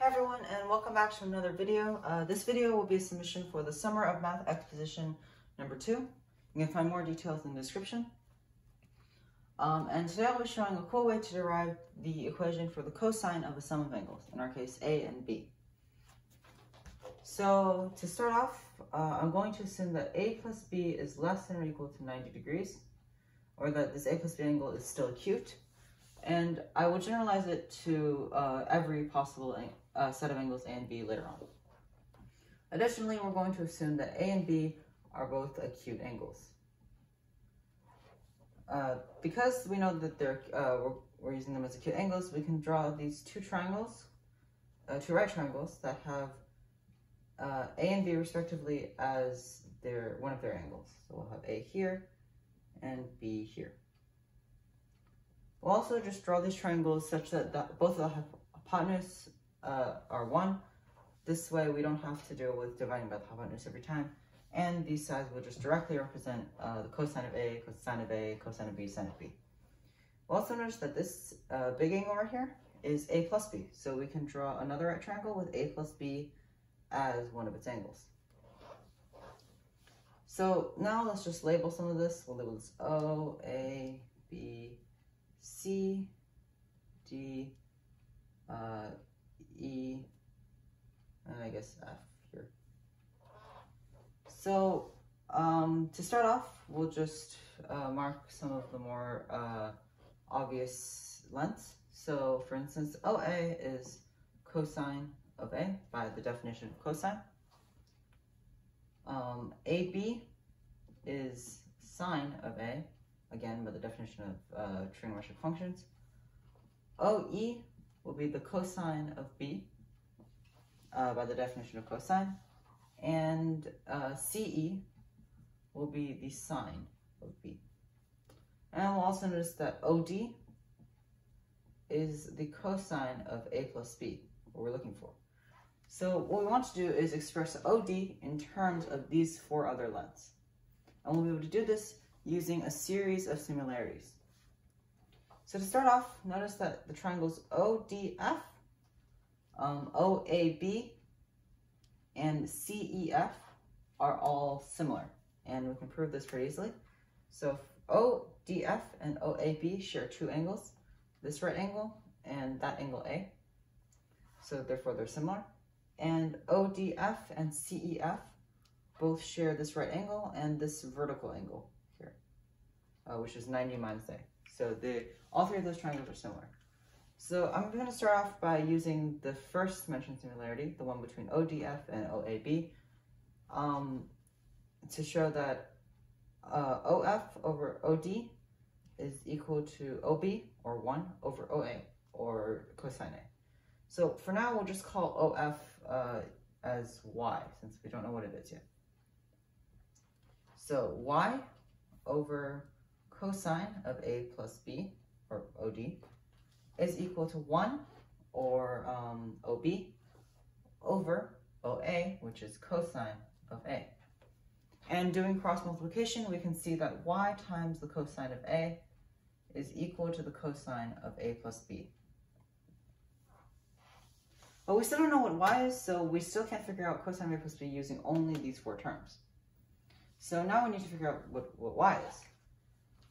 Hey everyone and welcome back to another video. Uh, this video will be a submission for the Summer of Math Exposition number 2. You can find more details in the description. Um, and today I'll be showing a cool way to derive the equation for the cosine of a sum of angles, in our case A and B. So to start off, uh, I'm going to assume that A plus B is less than or equal to 90 degrees, or that this A plus B angle is still acute. And I will generalize it to uh, every possible uh, set of angles A and B later on. Additionally, we're going to assume that A and B are both acute angles. Uh, because we know that they're, uh, we're, we're, using them as acute angles, we can draw these two triangles, uh, two right triangles that have uh, A and B respectively as their one of their angles. So we'll have A here and B here. We'll also just draw these triangles such that the, both of the hypotenuse uh, are 1. This way we don't have to deal with dividing by the hypotenuse every time. And these sides will just directly represent uh, the cosine of A, cosine of A, cosine of B, sine of B. We'll also notice that this uh, big angle right here is A plus B. So we can draw another right triangle with A plus B as one of its angles. So now let's just label some of this. We'll label this O, A, B, C, D, uh, E, and I guess F here. So um, to start off, we'll just uh, mark some of the more uh, obvious lengths. So for instance, OA is cosine of A by the definition of cosine. Um, AB is sine of A, again by the definition of uh, trigonometric functions. OE will be the cosine of B uh, by the definition of cosine. And uh, CE will be the sine of B. And we'll also notice that OD is the cosine of A plus B, what we're looking for. So what we want to do is express OD in terms of these four other lengths. And we'll be able to do this using a series of similarities. So to start off, notice that the triangles ODF, um, OAB, and CEF are all similar. And we can prove this pretty easily. So ODF and OAB share two angles, this right angle and that angle A. So therefore they're similar. And ODF and CEF both share this right angle and this vertical angle here, uh, which is 90 minus A. So all three of those triangles are similar. So I'm going to start off by using the first mentioned similarity, the one between ODF and OAB, um, to show that uh, OF over OD is equal to OB, or 1, over OA, or cosine A. So for now, we'll just call OF uh, as Y, since we don't know what it is yet. So Y over cosine of A plus B, or OD, is equal to 1, or um, OB, over OA, which is cosine of A. And doing cross multiplication, we can see that y times the cosine of A is equal to the cosine of A plus B. But we still don't know what y is, so we still can't figure out cosine of A plus B using only these four terms. So now we need to figure out what, what y is.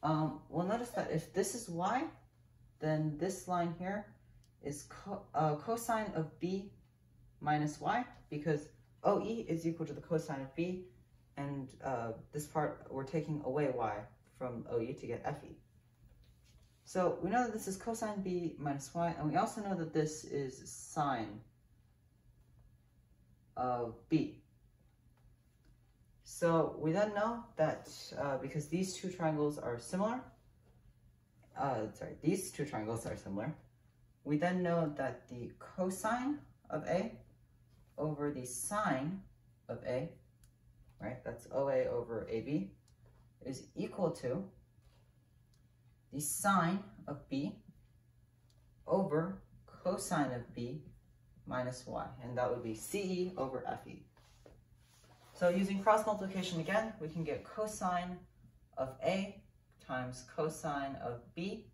Um, we'll notice that if this is y, then this line here is co uh, cosine of b minus y, because OE is equal to the cosine of b, and uh, this part, we're taking away y from OE to get FE. So we know that this is cosine b minus y, and we also know that this is sine of b. So we then know that uh, because these two triangles are similar, uh, sorry, these two triangles are similar, we then know that the cosine of A over the sine of A, right, that's OA over AB, is equal to the sine of B over cosine of B minus Y, and that would be CE over FE. So using cross multiplication again, we can get cosine of A times cosine of B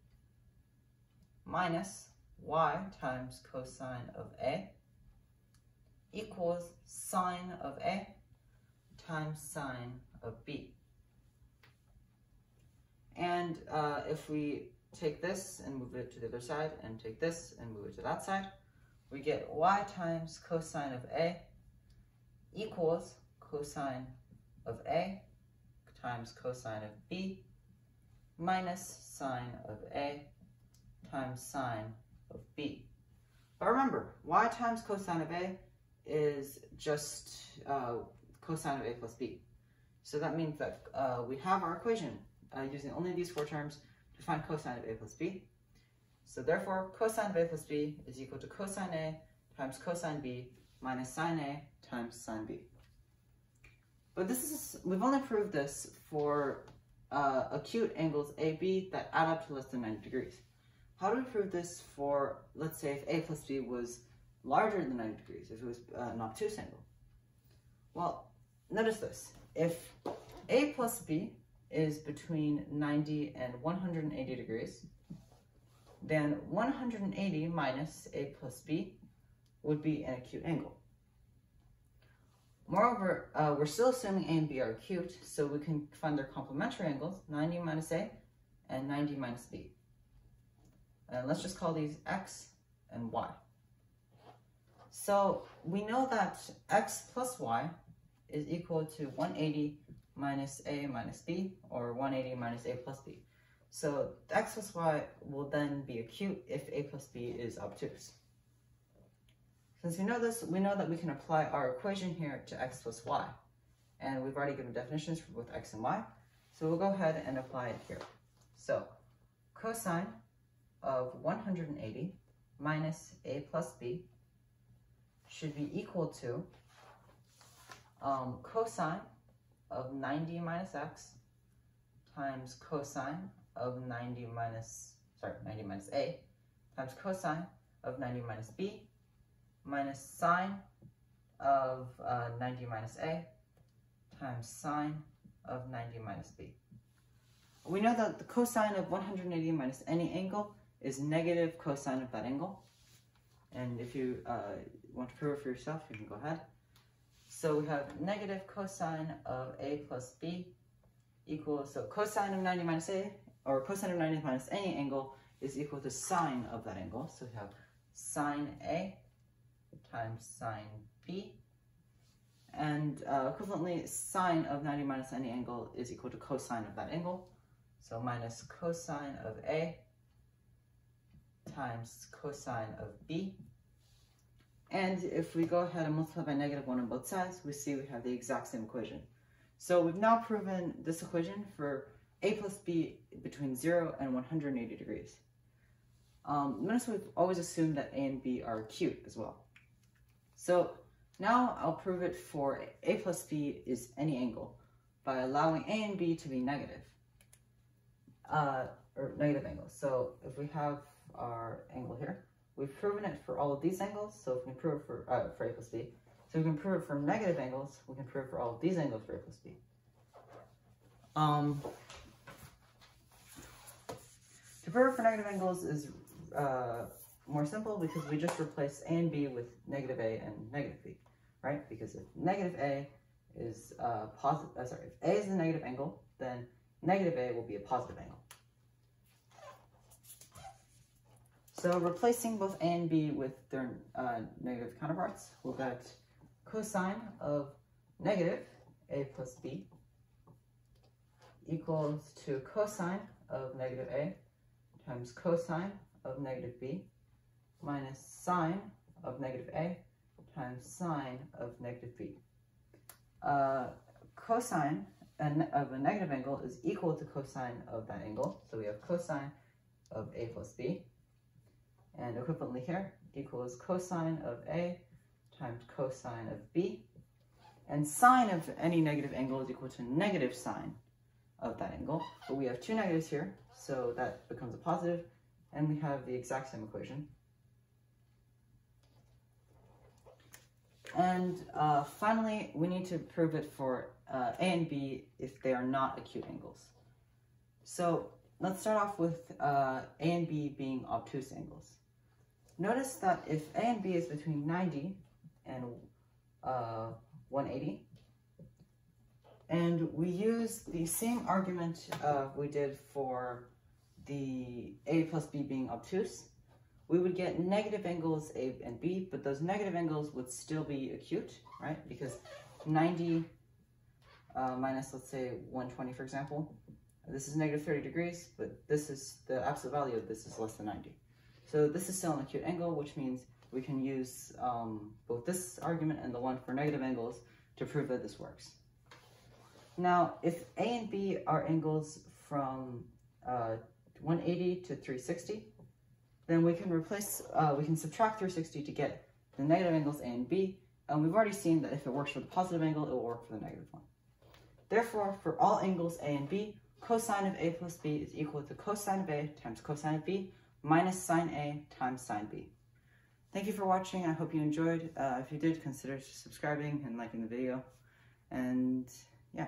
minus Y times cosine of A. equals sine of A times sine of B. And uh, if we take this and move it to the other side and take this and move it to that side, we get y times cosine of A equals cosine of A times cosine of B minus sine of A times sine of B. But remember, y times cosine of A is just uh, cosine of A plus B. So that means that uh, we have our equation uh, using only these four terms to find cosine of A plus B. So therefore, cosine of A plus B is equal to cosine A times cosine B minus sine A times sine B. But this is, we've only proved this for uh, acute angles AB that add up to less than 90 degrees. How do we prove this for, let's say, if A plus B was larger than 90 degrees, if it was uh, an obtuse angle? Well, notice this. If A plus B is between 90 and 180 degrees, then 180 minus A plus B would be an acute angle. Moreover, uh, we're still assuming A and B are acute, so we can find their complementary angles, 90 minus A and 90 minus B. And let's just call these X and Y. So we know that X plus Y is equal to 180 minus A minus B, or 180 minus A plus B. So X plus Y will then be acute if A plus B is obtuse. Since we know this, we know that we can apply our equation here to x plus y. And we've already given definitions for both x and y. So we'll go ahead and apply it here. So cosine of 180 minus a plus b should be equal to um, cosine of 90 minus x times cosine of 90 minus, sorry, 90 minus a times cosine of 90 minus b minus sine of uh, 90 minus a times sine of 90 minus b. We know that the cosine of 180 minus any angle is negative cosine of that angle. And if you uh, want to prove it for yourself, you can go ahead. So we have negative cosine of a plus b equals, so cosine of 90 minus a, or cosine of 90 minus any angle is equal to sine of that angle. So we have sine a times sine b. And uh, equivalently, sine of 90 minus any angle is equal to cosine of that angle. So minus cosine of A times cosine of B. And if we go ahead and multiply by negative 1 on both sides, we see we have the exact same equation. So we've now proven this equation for A plus B between 0 and 180 degrees. Um, notice we've always assumed that A and B are acute as well. So now I'll prove it for a plus b is any angle by allowing a and b to be negative, uh, or negative angles. So if we have our angle here, we've proven it for all of these angles, so if we can prove it for, uh, for a plus b. So we can prove it for negative angles, we can prove it for all of these angles for a plus b. Um, to prove for negative angles is uh, more simple because we just replace a and b with negative a and negative b, right? Because if negative a is positive, uh, sorry, if a is a negative angle, then negative a will be a positive angle. So replacing both a and b with their uh, negative counterparts, we'll get cosine of negative a plus b equals to cosine of negative a times cosine of negative b minus sine of negative a times sine of negative b. Uh, cosine of a negative angle is equal to cosine of that angle. So we have cosine of a plus b. And equivalently here, equals cosine of a times cosine of b. And sine of any negative angle is equal to negative sine of that angle. But we have two negatives here, so that becomes a positive, and we have the exact same equation. And uh, finally, we need to prove it for uh, A and B if they are not acute angles. So let's start off with uh, A and B being obtuse angles. Notice that if A and B is between 90 and uh, 180. And we use the same argument uh, we did for the a plus b being obtuse. We would get negative angles a and b, but those negative angles would still be acute, right? Because 90 uh, minus, let's say, 120, for example, this is negative 30 degrees, but this is, the absolute value of this is less than 90. So this is still an acute angle, which means we can use um, both this argument and the one for negative angles to prove that this works. Now, if A and B are angles from uh, 180 to 360, then we can replace, uh, we can subtract 360 to get the negative angles A and B, and we've already seen that if it works for the positive angle, it will work for the negative one. Therefore, for all angles A and B, cosine of A plus B is equal to cosine of A times cosine of B minus sine A times sine B. Thank you for watching. I hope you enjoyed. Uh, if you did, consider subscribing and liking the video. And yeah.